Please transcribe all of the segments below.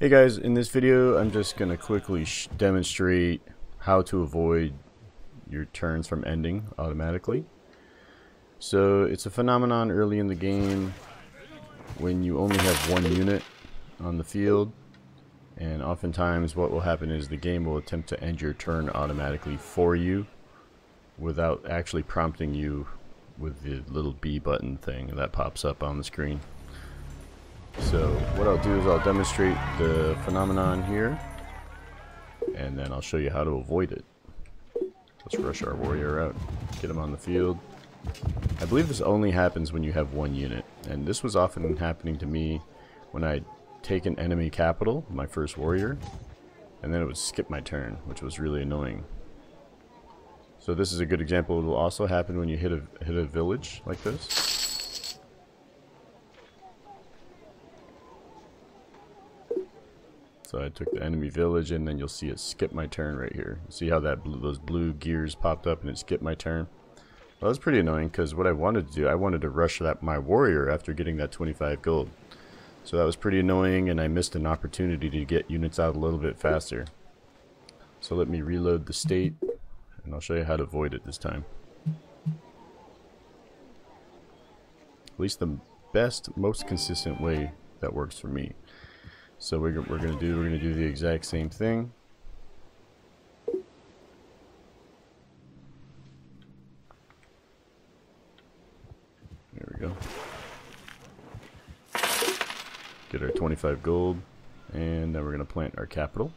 Hey guys, in this video I'm just going to quickly demonstrate how to avoid your turns from ending automatically. So it's a phenomenon early in the game when you only have one unit on the field and oftentimes what will happen is the game will attempt to end your turn automatically for you without actually prompting you with the little B button thing that pops up on the screen. So what I'll do is I'll demonstrate the phenomenon here and then I'll show you how to avoid it. Let's rush our warrior out, get him on the field. I believe this only happens when you have one unit and this was often happening to me when I take an enemy capital, my first warrior, and then it would skip my turn, which was really annoying. So this is a good example. It will also happen when you hit a hit a village like this. So I took the enemy village and then you'll see it skip my turn right here. See how that blue, those blue gears popped up and it skipped my turn? Well, that's pretty annoying because what I wanted to do, I wanted to rush that my warrior after getting that 25 gold. So that was pretty annoying and I missed an opportunity to get units out a little bit faster. So let me reload the state and I'll show you how to avoid it this time. At least the best, most consistent way that works for me. So we're, we're going to do, we're to do the exact same thing. There we go. Get our 25 gold. And then we're going to plant our capital.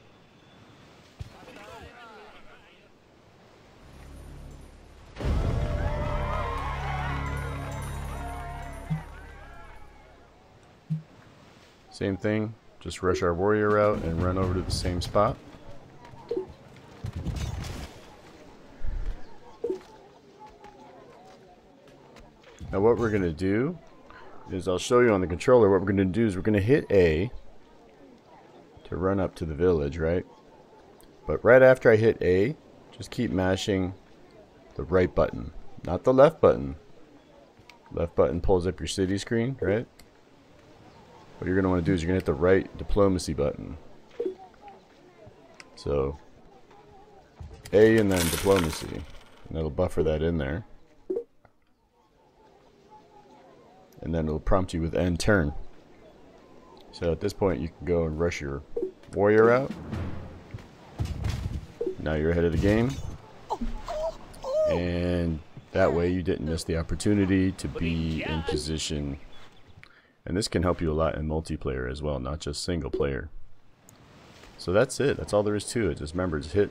Same thing, just rush our warrior out and run over to the same spot. Now what we're going to do is I'll show you on the controller what we're going to do is we're going to hit A to run up to the village, right? But right after I hit A, just keep mashing the right button, not the left button. Left button pulls up your city screen, right? What you're going to want to do is you're going to hit the right diplomacy button. So, A and then diplomacy. And it'll buffer that in there. And then it'll prompt you with end turn. So at this point you can go and rush your warrior out. Now you're ahead of the game. And that way you didn't miss the opportunity to be in position and this can help you a lot in multiplayer as well, not just single player. So that's it. That's all there is to it. Just remember, just hit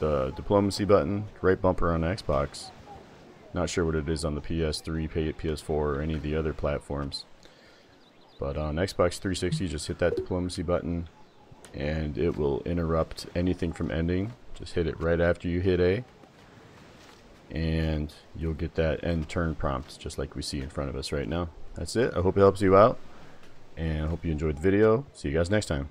the diplomacy button, right bumper on Xbox. Not sure what it is on the PS3, PS4, or any of the other platforms. But on Xbox 360, just hit that diplomacy button, and it will interrupt anything from ending. Just hit it right after you hit A, and you'll get that end turn prompt, just like we see in front of us right now that's it. I hope it helps you out. And I hope you enjoyed the video. See you guys next time.